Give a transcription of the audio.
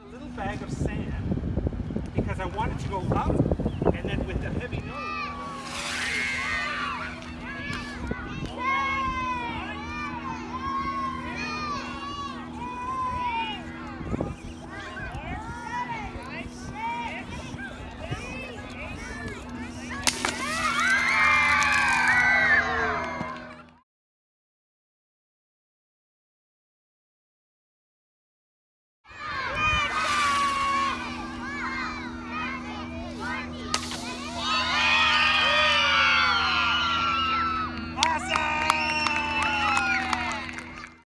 A little bag of sand because I wanted to go up